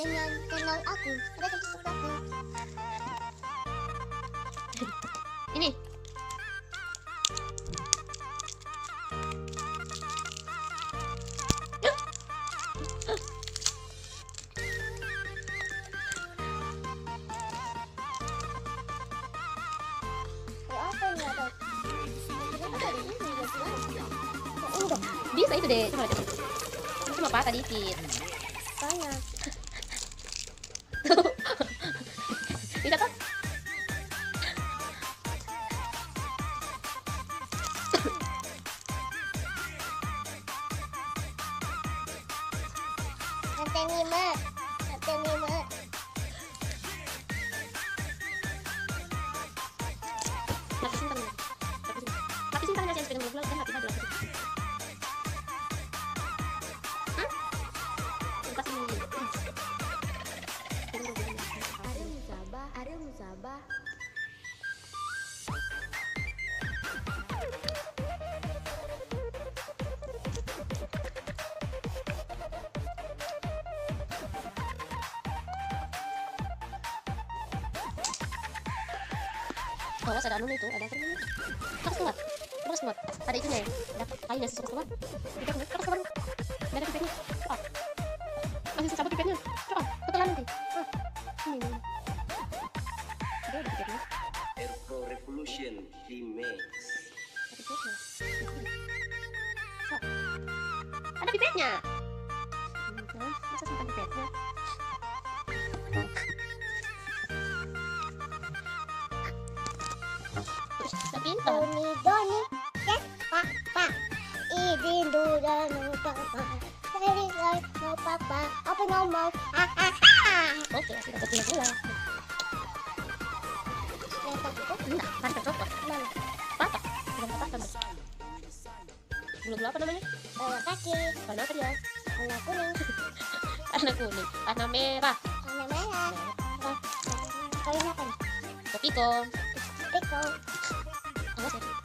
dengan channel aku. Yang subscribe aku. Ini. Ya apa. Bisa itu deh. Cuma patah dikit. Banyak. animal. Not animal. Habisin pa nila. Habisin pa nila Awas ada anu itu, ada apa namanya? Harus keluar. Terus keluar. Ada itunya ya. Ada kayunya sih keluar. Pipetnya, terus keluar. Gak ada pipetnya. Coba. Masih susah pipetnya. Coba, ketelan nanti. Ah, ini. Ada ada pipetnya. Pro Revolution Remix. Ada pipetnya. Ada pipetnya. Terus, udah pintar. Doni Doni. Yes, Pak, Pak. Izin dulu no papa. Dari no papa. Apa ngomong? Ah, ah, ah. Oke, sudah terpilih pula. Laptop itu Enggak, kan tercopot. mana? Patah. Belum patah kan? Bulu bulu apa namanya? Bawah kaki. Warna apa dia? Warna kuning. Warna kuning. Warna merah. Warna merah. Kalian apa nih? Kopiko. Piko. Awas 教え